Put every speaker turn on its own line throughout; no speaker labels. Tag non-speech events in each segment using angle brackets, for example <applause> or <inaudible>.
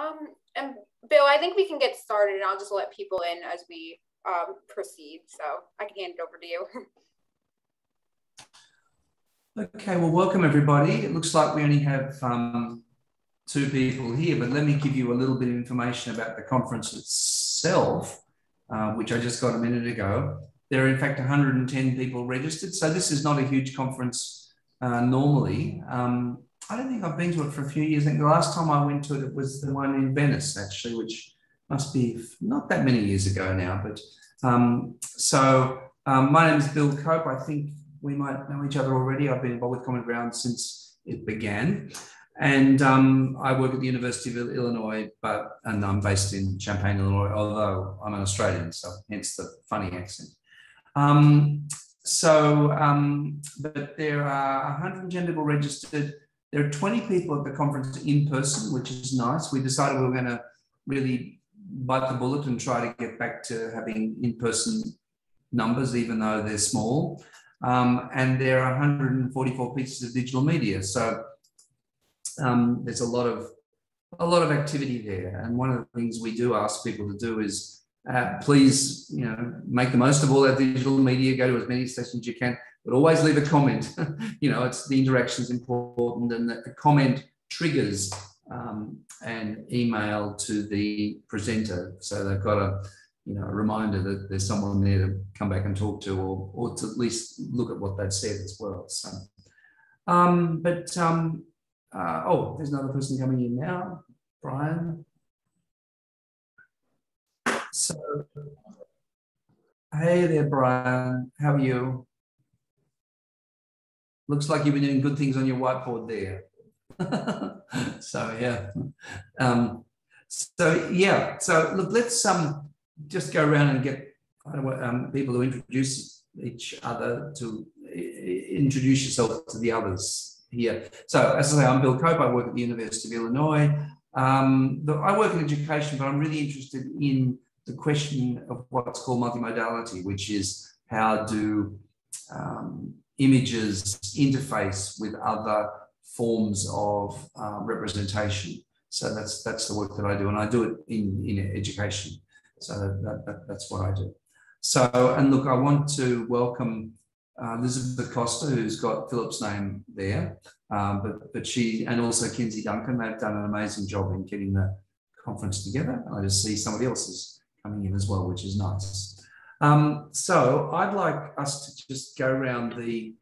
Um, and Bill, I think we can get started and I'll just let people in as we um, proceed. So I can hand it over to you.
okay, well, welcome everybody. It looks like we only have um, two people here, but let me give you a little bit of information about the conference itself, uh, which I just got a minute ago. There are in fact 110 people registered. So this is not a huge conference uh, normally. Um, I don't think I've been to it for a few years. I think the last time I went to it, it was the one in Venice, actually, which must be not that many years ago now. But um, so um, my name is Bill Cope. I think we might know each other already. I've been involved with Common Ground since it began. And um, I work at the University of Illinois, but and I'm based in Champaign, Illinois, although I'm an Australian, so hence the funny accent. Um, so, um, but there are 110 people registered. There are 20 people at the conference in person, which is nice. We decided we were going to really bite the bullet and try to get back to having in person numbers, even though they're small. Um, and there are 144 pieces of digital media. So um, there's a lot of a lot of activity there. And one of the things we do ask people to do is uh, please, you know, make the most of all that digital media. Go to as many sessions as you can, but always leave a comment. <laughs> you know, it's the interaction is important, and the, the comment triggers um, an email to the presenter, so they've got a you know a reminder that there's someone there to come back and talk to, or or to at least look at what they've said as well. So, um, but um, uh, oh, there's another person coming in now, Brian. So, hey there, Brian. How are you? Looks like you've been doing good things on your whiteboard there. <laughs> so yeah. Um, so yeah. So look, let's um just go around and get um, people to introduce each other to introduce yourself to the others here. So as I say, I'm Bill Cope. I work at the University of Illinois. Um, the, I work in education, but I'm really interested in the question of what's called multimodality, which is how do um, images interface with other forms of uh, representation. So that's that's the work that I do, and I do it in, in education. So that, that, that's what I do. So, and look, I want to welcome uh, Elizabeth Costa, who's got Philip's name there, um, but but she and also Kinsey Duncan, they've done an amazing job in getting the conference together. I just see somebody else's coming in as well, which is nice. Um, so I'd like us to just go around the,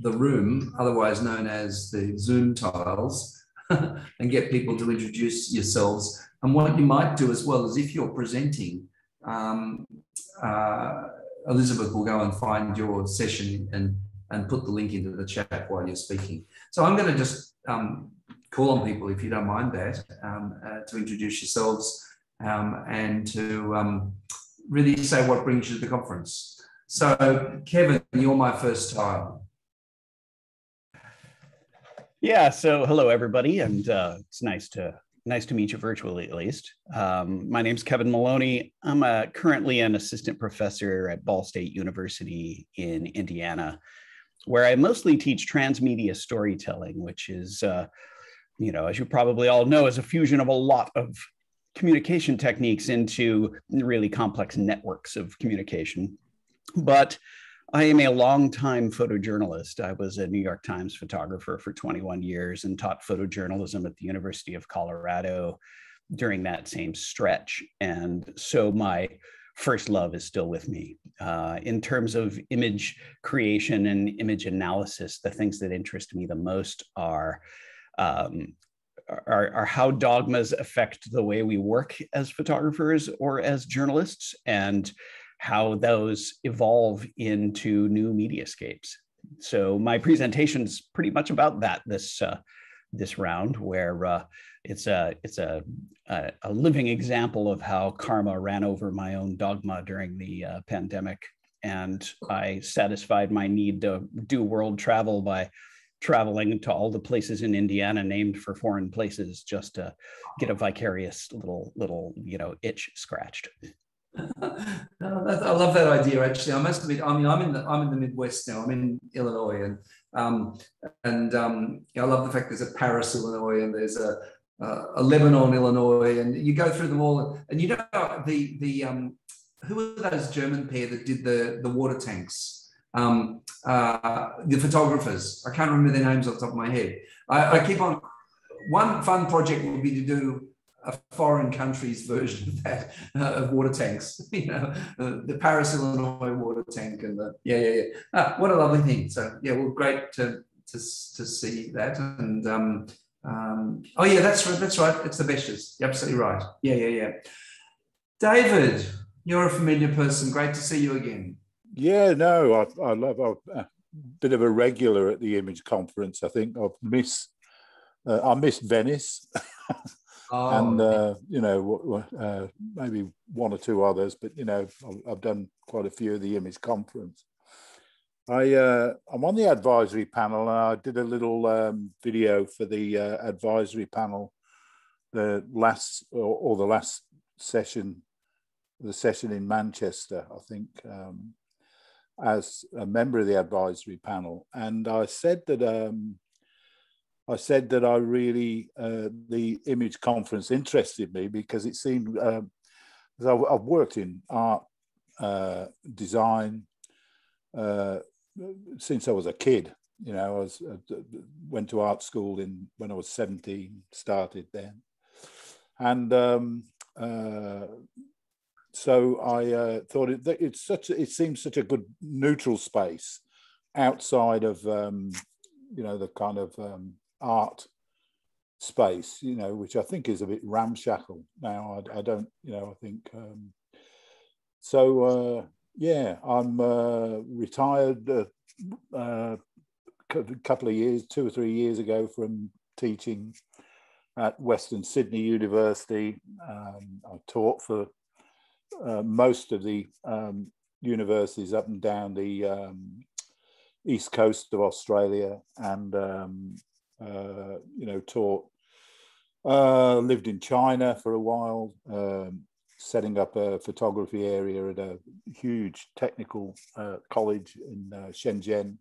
the room, otherwise known as the Zoom tiles, <laughs> and get people to introduce yourselves. And what you might do as well is if you're presenting, um, uh, Elizabeth will go and find your session and, and put the link into the chat while you're speaking. So I'm going to just um, call on people, if you don't mind that, um, uh, to introduce yourselves um, and to um, really say what brings you to the conference. So, Kevin, you're my first time.
Yeah. So, hello everybody, and uh, it's nice to nice to meet you virtually, at least. Um, my name's Kevin Moloney. I'm a, currently an assistant professor at Ball State University in Indiana, where I mostly teach transmedia storytelling, which is, uh, you know, as you probably all know, is a fusion of a lot of communication techniques into really complex networks of communication. But I am a long-time photojournalist. I was a New York Times photographer for 21 years and taught photojournalism at the University of Colorado during that same stretch. And so my first love is still with me. Uh, in terms of image creation and image analysis, the things that interest me the most are um, are, are how dogmas affect the way we work as photographers or as journalists and how those evolve into new mediascapes. So my presentation is pretty much about that this uh, this round, where uh, it's a it's a, a, a living example of how karma ran over my own dogma during the uh, pandemic, and I satisfied my need to do world travel by traveling to all the places in Indiana named for foreign places just to get a vicarious little little you know itch scratched. <laughs>
I love that idea. Actually, I must admit, I mean, I'm in the I'm in the Midwest now. I'm in Illinois, and um, and um, I love the fact there's a Paris, Illinois, and there's a uh, Lebanon, Illinois, and you go through them all. And you know the the um, who were those German pair that did the the water tanks? Um, uh, the photographers. I can't remember their names off the top of my head. I, I keep on. One fun project would be to do a foreign country's version of that <laughs> uh, of water tanks. <laughs> You know, uh, the Paris, Illinois water tank, and the yeah, yeah, yeah. Ah, what a lovely thing. So yeah, well, great to to, to see that. And um, um, oh yeah, that's right. That's right. It's the Bechers. You're absolutely right. Yeah, yeah, yeah. David, you're a familiar person. Great to see you again.
Yeah, no, I, I love I'm a bit of a regular at the Image Conference. I think I've missed. Uh, I missed Venice. <laughs> Oh, and uh, you know uh, maybe one or two others, but you know I've done quite a few of the Image Conference. I uh, I'm on the advisory panel, and I did a little um, video for the uh, advisory panel, the last or, or, the last session, the session in Manchester, I think, um, as a member of the advisory panel, and I said that um, I said that I really uh, the image conference interested me because it seemed I've, I've, worked in art, uh, design uh, since I was a kid. You know, I was uh, went to art school in when I was seventeen. Started then, and um, uh, so I uh, thought it, it's such. It seems such a good neutral space outside of um, you know the kind of um, art space, you know, which I think is a bit ramshackle now. I, I don't, you know, I think. Um, so, uh, yeah, I'm uh, retired a uh, uh, couple of years, two or three years ago from teaching at Western Sydney University. Um, I taught for uh, most of the um, universities up and down the um, east coast of Australia and um, uh, you know, taught, uh, lived in China for a while, um, setting up a photography area at a huge technical uh, college in uh, Shenzhen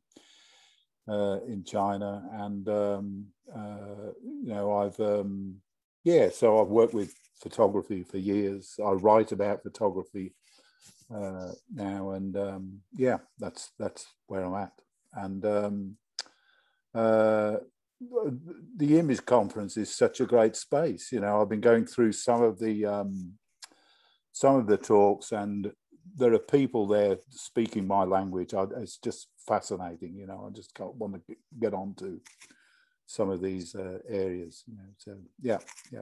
uh, in China. And, um, you know, I've, um, yeah, so I've worked with photography for years. I write about photography now. And um, yeah, that's, that's where I'm at. And um, uh, the image conference is such a great space you know i've been going through some of the um, some of the talks and there are people there speaking my language I, it's just fascinating you know i just can't want to get on to some of these uh, areas you know so yeah yeah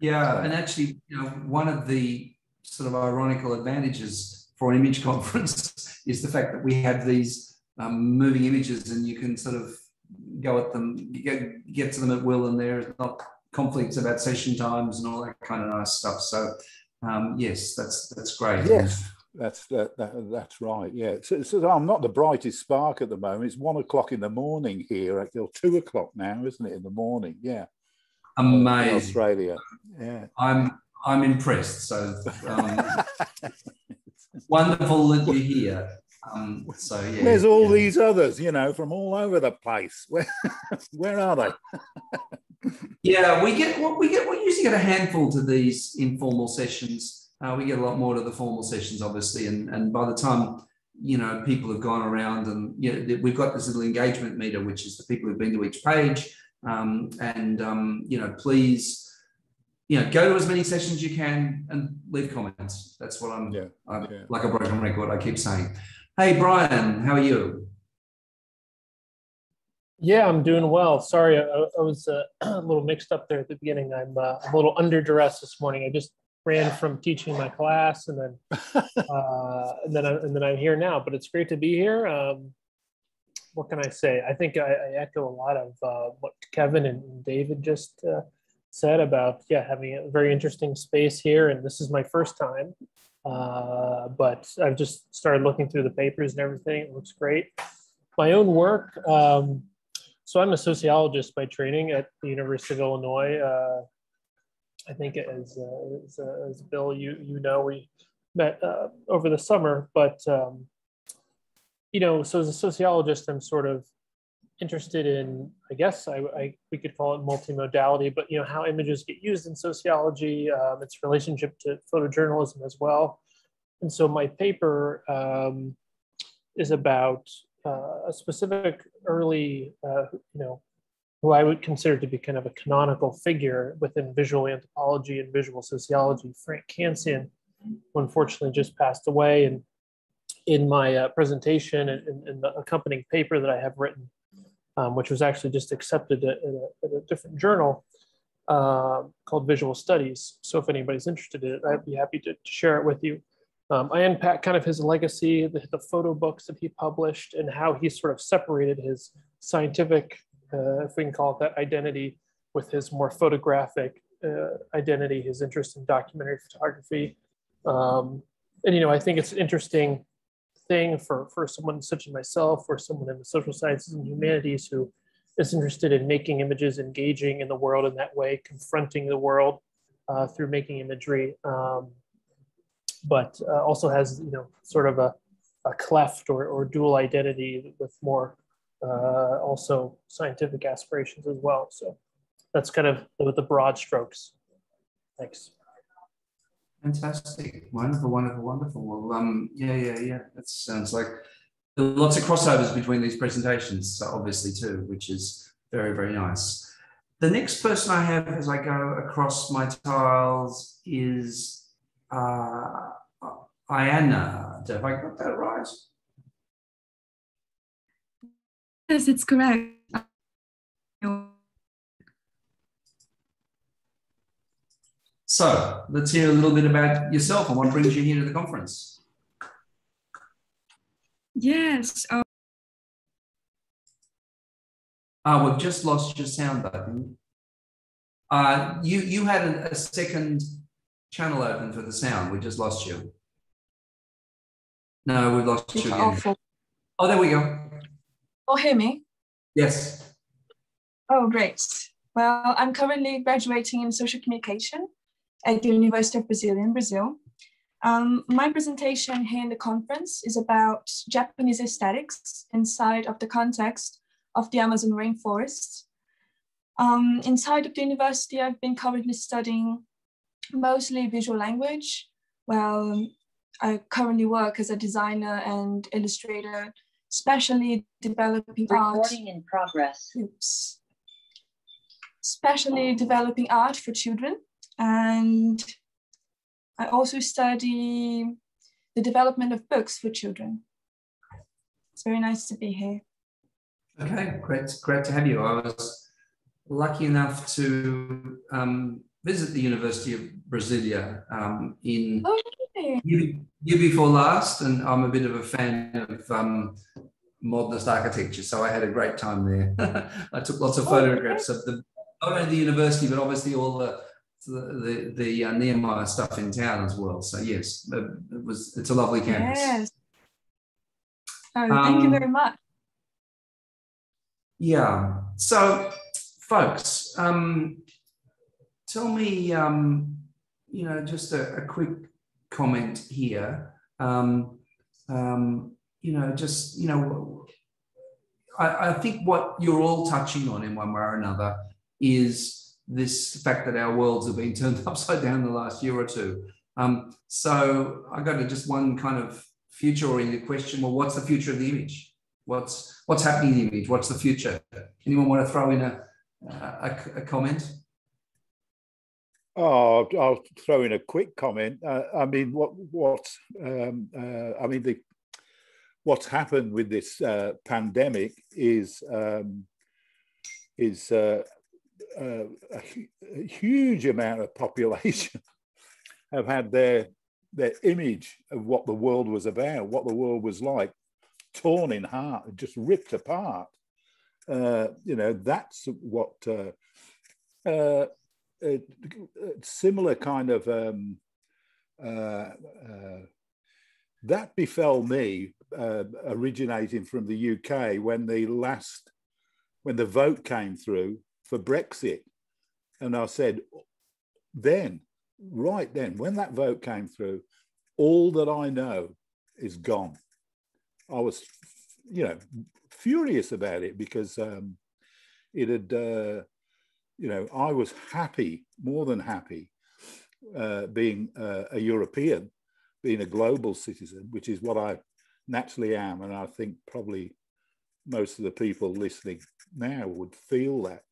yeah and actually you know one of the sort of ironical advantages for an image <laughs> conference is the fact that we have these um, moving images and you can sort of go at them, get, get to them at will, and there's not conflicts about session times and all that kind of nice stuff. So, um, yes, that's that's great.
Yes, that's that, that, that's right. Yeah, so, so, I'm not the brightest spark at the moment. It's one o'clock in the morning here, or two o'clock now, isn't it? In the morning, yeah.
Amazing.
Australia, yeah.
I'm I'm impressed. So um, wonderful that you're here. Um, so yeah,
Where's all
yeah.
these others? You know, from all over the place. <laughs> Where, where are they? <laughs>
yeah, we get what well, we get. We usually get a handful to these informal sessions. Uh, we get a lot more to the formal sessions, obviously, and and by the time you know people have gone around and you know, we've got this little engagement meter, which is the people who've been to each page, um, and um, you know, please you know, go to as many sessions you can and leave comments. That's what I'm, yeah, I'm yeah. like a broken record. I keep saying. Hey, Brian, how are you?
Yeah, I'm doing well. Sorry, I, I was uh, <clears throat> a little mixed up there at the beginning. I'm, uh, a little under duress this morning. I just ran from teaching my class, and then <laughs> uh, and then I, and then I'm here now. But it's great to be here. Um, what can I say? I think I, I echo a lot of uh, what Kevin and David just uh, said about yeah having a very interesting space here, and this is my first time. Uh, but I've just started looking through the papers and everything. It looks great. My own work. Um, so I'm a sociologist by training at the University of Illinois. I think as, uh, as, uh, as, Bill, you you know, we met uh, over the summer. But um, you know, so as a sociologist, I'm sort of interested in, I guess I, I, we could call it multimodality, but you know how images get used in sociology, um, its relationship to photojournalism as well. And so my paper um, is about uh, a specific early, uh, you know, who I would consider to be kind of a canonical figure within visual anthropology and visual sociology, Frank Cancian, who unfortunately just passed away. And in my uh, presentation and in the accompanying paper that I have written, um, which was actually just accepted in a, in a different journal uh, called Visual Studies. So if anybody's interested in it, I'd be happy to, to share it with you. Um, I unpack kind of his legacy, the, the, photo books that he published, and how he sort of separated his scientific, uh, if we can call it that, identity with his more photographic uh, identity, his interest in documentary photography. Um, and, you know, I think it's an interesting thing for, for someone such as myself or someone in the social sciences and humanities who is interested in making images engaging in the world in that way, confronting the world uh, through making imagery, um, but uh, also has, you know, sort of a, a cleft or, or dual identity with more uh, also scientific aspirations as well. So that's kind of with the broad strokes. Thanks.
Fantastic. Wonderful, wonderful, wonderful. Well, um, yeah, yeah, yeah. That sounds like lots of crossovers between these presentations, obviously, too, which is very, very nice. The next person I have as I go across my tiles is uh, Ayana. Have I got that right?
Yes, it's correct.
So let's hear a little bit about yourself and what brings you here to the conference.
Yes. Um...
Uh, we've just lost your sound, I think. Uh, you, you had a, a second channel open for the sound. We just lost you. No, we've lost you again. Awful. Oh, there we go.
Oh, hear me?
Yes.
Oh, great. Well, I'm currently graduating in social communication at the University of Brasilia in Brazil. Um, my presentation here in the conference is about Japanese aesthetics inside of the context of the Amazon rainforest. Um, inside of the university, I've been currently studying mostly visual language. Well, I currently work as a designer and illustrator, especially developing
Recording
art.
in progress.
Oops. Especially developing art for children and I also study the development of books for children. It's very nice to be here.
Okay, great, great to have you. I was lucky enough to um, visit the University of Brasilia um, in okay. Year, year, before last, and I'm a bit of a fan of um, modernist architecture, so I had a great time there. <laughs> I took lots of photographs oh, okay. of the not only the university, but obviously all the the the, the uh, Niemeyer stuff in town as well. So yes, it was it's a lovely campus.
Yes. Oh, thank um, you very much.
Yeah. So, folks, um, tell me, um, you know, just a, a quick comment here. Um, um, you know, just you know, I, I think what you're all touching on in one way or another is this fact that our worlds have been <laughs> turned upside down the last year or two. Um, so I got to just one kind of future-oriented question. Well, what's the future of the image? What's what's happening in the image? What's the future? Anyone want to throw in a a, a comment?
Oh, I'll throw in a quick comment. Uh, I mean, what what um, uh, I mean the what's happened with this uh, pandemic is um, is uh, uh, a, a, huge amount of population <laughs> have had their their image of what the world was about, what the world was like, torn in half, just ripped apart. Uh, you know, that's what uh, a, similar kind of um, uh, uh, that befell me, uh, originating from the UK when the last when the vote came through for Brexit. And I said, then, right then, when that vote came through, all that I know is gone. I was, you know, furious about it because um, it had, uh, you know, I was happy, more than happy, uh, being uh, a European, being a global citizen, which is what I naturally am. And I think probably most of the people listening now would feel that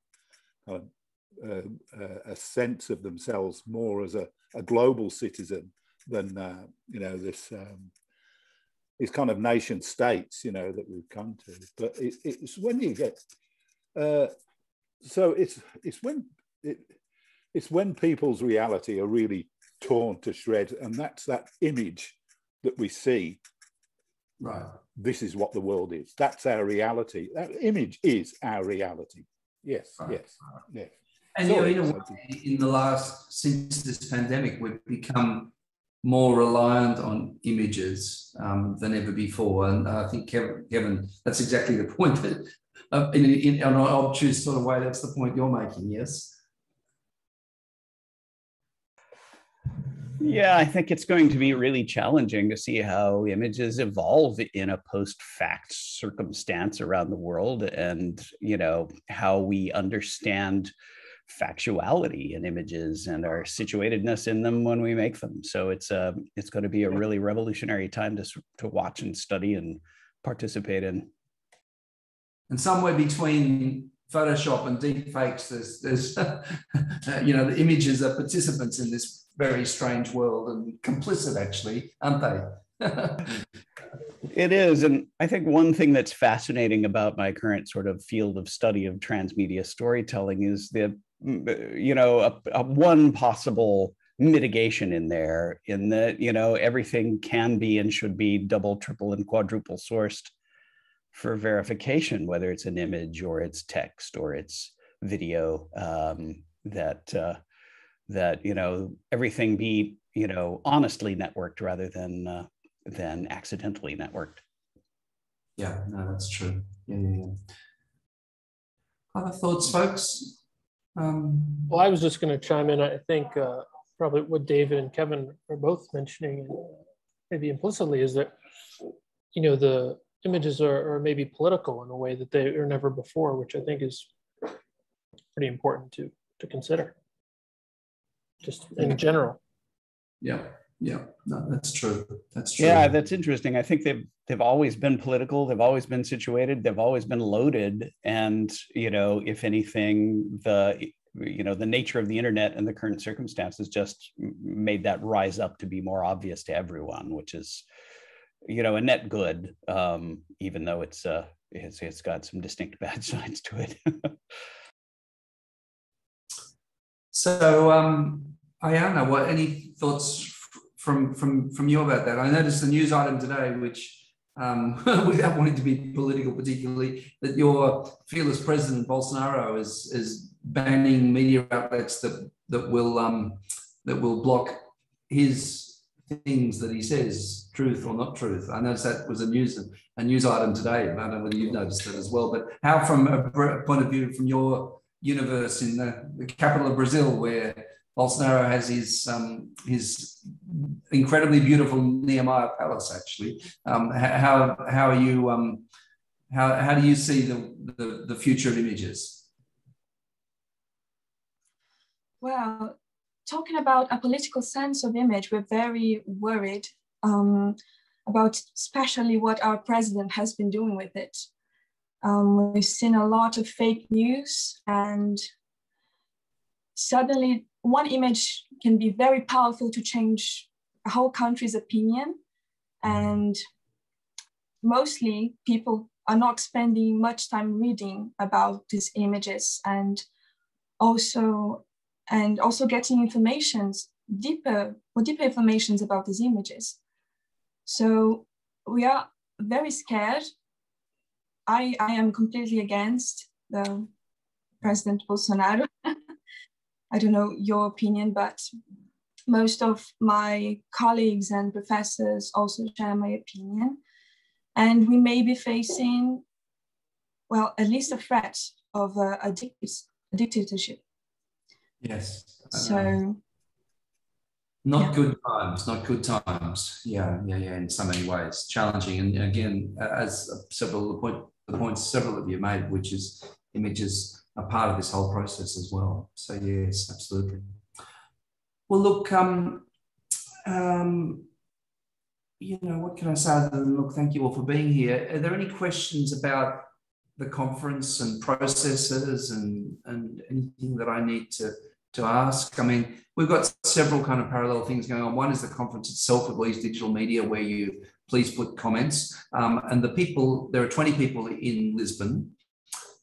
uh, uh, uh, a sense of themselves more as a, a global citizen than uh, you know this um, these kind of nation states you know that we've come to. But it, it's when you get uh, so it's it's when it, it's when people's reality are really torn to shreds, and that's that image that we see.
Right.
This is what the world is. That's our reality. That image is our reality. Yes. Right. Yes. Yes.
And you know, in a way, in the last since this pandemic, we've become more reliant on images um, than ever before. And I think Kevin, Kevin that's exactly the <laughs> point that, uh, in, in, in an obtuse sort of way, that's the point you're making. Yes.
Yeah, I think it's going to be really challenging to see how images evolve in a post-fact circumstance around the world, and you know how we understand factuality in images and our situatedness in them when we make them. So it's a uh, it's going to be a really revolutionary time to to watch and study and participate in.
And somewhere between Photoshop and deep fakes, there's there's <laughs> you know the images are participants in this very strange world and complicit actually, aren't they?
It is. And I think one thing that's fascinating about my current sort of field of study of transmedia storytelling is the you know, a, a one possible mitigation in there in that, you know, everything can be and should be double, triple, and quadruple sourced for verification, whether it's an image or it's text or it's video, um, that, uh, that, you know, everything be, you know, honestly networked rather than, uh, than accidentally networked.
Yeah, no, that's true. Yeah, yeah, yeah. Other thoughts, folks?
Um, well, I was just going to chime in. I think uh, probably what David and Kevin are both mentioning, maybe implicitly, is that you know the images are, are maybe political in a way that they are never before, which I think is pretty important to to consider, just in general.
Yeah. Yeah, no, that's true. That's true.
Yeah, that's interesting. I think they've they've always been political. They've always been situated. They've always been loaded. And you know, if anything, the you know the nature of the internet and the current circumstances just made that rise up to be more obvious to everyone, which is you know a net good, um, even though it's uh it's it's got some distinct <laughs> bad sides to it.
so um Ayana, what any thoughts from from from you about that. I noticed the news item today, which um, <laughs> without wanting to be political, particularly, that your fearless president Bolsonaro is is banning media outlets that that will um, that will block his things that he says, truth or not truth. I noticed that was a news a news item today. I don't know whether you've noticed that as well. But how, from a point of view, from your universe in the, the capital of Brazil, where Bolsonaro has his um, his incredibly beautiful Niemeyer Palace. Actually, um, how how are you? Um, how how do you see the, the, the future of images?
Well, talking about a political sense of image, we're very worried um, about especially what our president has been doing with it. Um, we've seen a lot of fake news and suddenly one image can be very powerful to change a whole country's opinion. And mostly people are not spending much time reading about these images and also and also getting informations deeper or deeper informations about these images. So we are very scared. I, I am completely against the President Bolsonaro. <laughs> I don't know your opinion, but most of my colleagues and professors also share my opinion. And we may be facing, well, at least a threat of a, a, a dictatorship.
Yes.
So.
Not yeah. good times, not good times. Yeah, yeah, yeah, in so many ways. Challenging. And again, as several of the point, the points several of you made, which is images are part of this whole process as well. So yes, absolutely. Well, look, um, um, you know, what can I say other than look, thank you all for being here. Are there any questions about the conference and processes and, and anything that I need to, to ask? I mean, we've got several kind of parallel things going on. One is the conference itself at Leeds Digital Media, where you please put comments. Um, and the people, there are 20 people in Lisbon.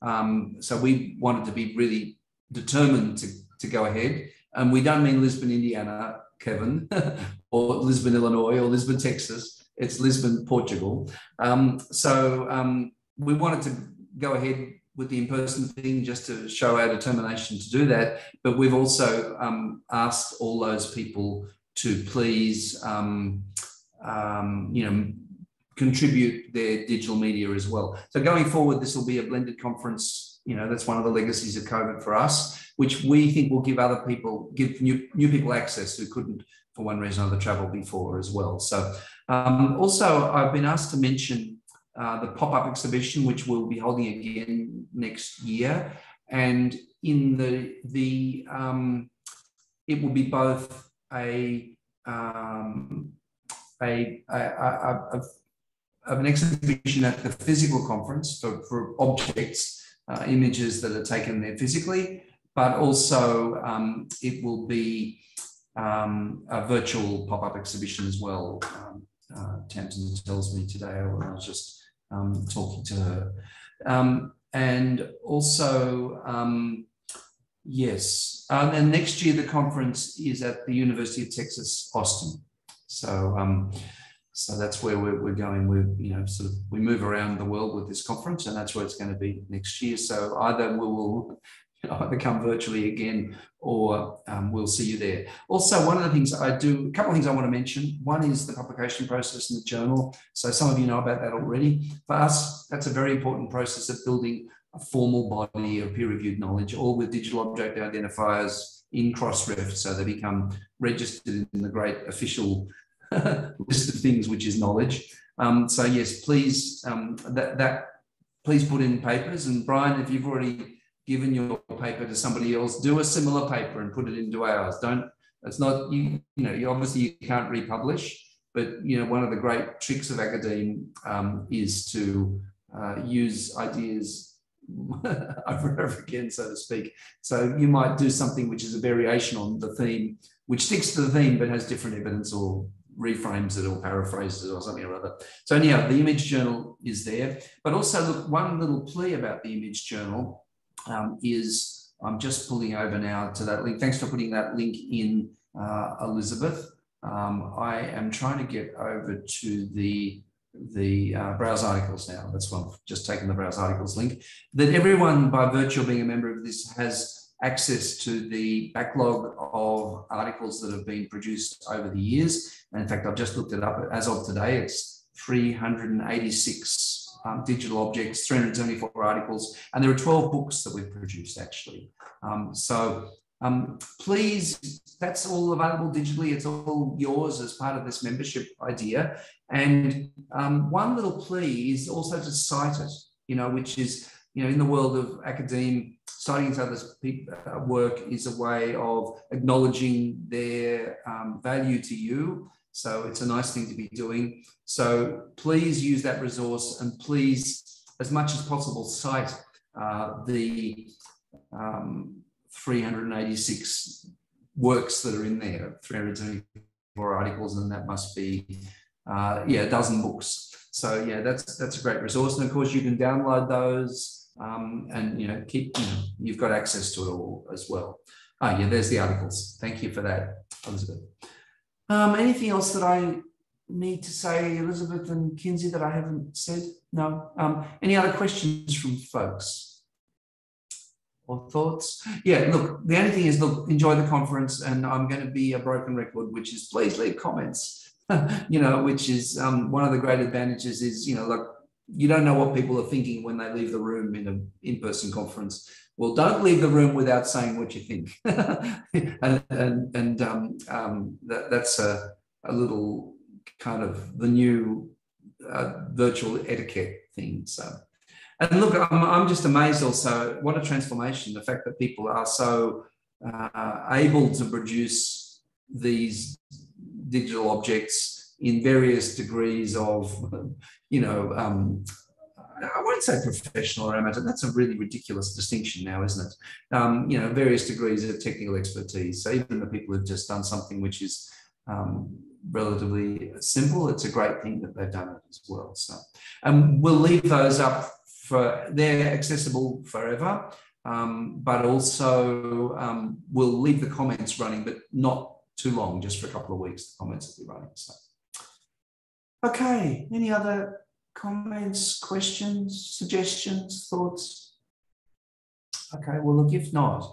Um, so we wanted to be really determined to, to go ahead. And we don't mean Lisbon, Indiana, Kevin, <laughs> or Lisbon, Illinois, or Lisbon, Texas. It's Lisbon, Portugal. Um, so um, we wanted to go ahead with the in-person thing just to show our determination to do that. But we've also um, asked all those people to please, um, um, you know, contribute their digital media as well. So going forward, this will be a blended conference. You know, that's one of the legacies of COVID for us which we think will give other people, give new, new people access who couldn't, for one reason or another, travel before as well. So um, also, I've been asked to mention uh, the pop-up exhibition, which we'll be holding again next year. And in the, the um, it will be both a, um, a, a, a, a of an exhibition at the physical conference for, for objects, uh, images that are taken there physically, but also um, it will be um, a virtual pop-up exhibition as well. Um, uh, Tamsin tells me today, when I was just um, talking to her. Um, and also, um, yes, uh, and next year the conference is at the University of Texas, Austin. So, um, so that's where we're, we're going. We, you know, sort of we move around the world with this conference, and that's where it's going to be next year. So either we will either come virtually again or um, we'll see you there. Also, one of the things I do, a couple of things I want to mention. One is the publication process in the journal. So some of you know about that already. For us, that's a very important process of building a formal body of peer-reviewed knowledge, all with digital object identifiers in Crossref, so they become registered in the great official <laughs> list of things, which is knowledge. Um, so yes, please um, that that please put in papers. And Brian, if you've already given your paper to somebody else, do a similar paper and put it into ours. Don't, it's not, you, you know, you obviously you can't republish, but, you know, one of the great tricks of academe um, is to uh, use ideas <laughs> over and over again, so to speak. So you might do something which is a variation on the theme, which sticks to the theme but has different evidence or reframes it or paraphrases it or something or other. So anyhow, the image journal is there. But also look, one little plea about the image journal um, is I'm just pulling over now to that link. Thanks for putting that link in, uh, Elizabeth. Um, I am trying to get over to the the uh, browse articles now. That's why I've just taken the browse articles link. That everyone, by virtue of being a member of this, has access to the backlog of articles that have been produced over the years. And in fact, I've just looked it up. As of today, it's 386 um, digital objects, 374 articles, and there are 12 books that we've produced actually. Um, so um, please, that's all available digitally. It's all yours as part of this membership idea. And um, one little plea is also to cite it, you know, which is, you know, in the world of academe, citing each other's uh, work is a way of acknowledging their um, value to you so it's a nice thing to be doing. So please use that resource and please, as much as possible, cite uh, the um, 386 works that are in there, 374 articles, and that must be, uh, yeah, a dozen books. So yeah, that's that's a great resource. And of course, you can download those um, and you know keep you know you've got access to it all as well. Oh yeah, there's the articles. Thank you for that, Elizabeth. Um, anything else that I need to say, Elizabeth and Kinsey, that I haven't said? No. Um, any other questions from folks or thoughts? Yeah, look, the only thing is, look, enjoy the conference, and I'm going to be a broken record, which is please leave comments. <laughs> you know, which is um, one of the great advantages is, you know, like you don't know what people are thinking when they leave the room in an in-person conference well, don't leave the room without saying what you think. <laughs> and and, and um, um, that, that's a, a little kind of the new uh, virtual etiquette thing. So, and look, I'm, I'm just amazed also what a transformation the fact that people are so uh, able to produce these digital objects in various degrees of, you know, um, I won't say professional or amateur. That's a really ridiculous distinction now, isn't it? Um, you know, various degrees of technical expertise. So even the people who've just done something which is um, relatively simple, it's a great thing that they've done it as well. So, and we'll leave those up for they're accessible forever. Um, but also um, we'll leave the comments running, but not too long, just for a couple of weeks. The comments will be running. So, okay. Any other comments, questions, suggestions, thoughts? Okay. Well, look, if not,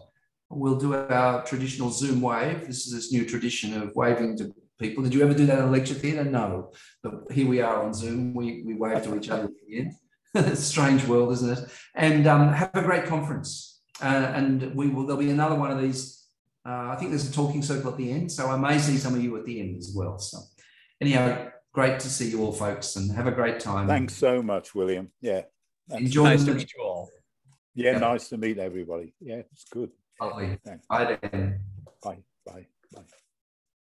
we'll do our traditional Zoom wave. This is this new tradition of waving to people. Did you ever do that in a lecture theatre? No. But here we are on Zoom. We, we wave to each other at the end. <laughs> strange world, isn't it? And um, have a great conference. Uh, and we will. There'll be another one of these. Uh, I think there's a talking circle at the end, so I may see some of you at the end as well. So, anyhow, great to see you all, folks, and have a great time.
Thanks so much, William. Yeah,
enjoy. Nice to meet you all.
Yeah, yeah, nice to meet everybody. Yeah, it's good.
Lovely. Bye then.
Bye. Bye. Bye.